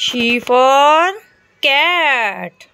she for cat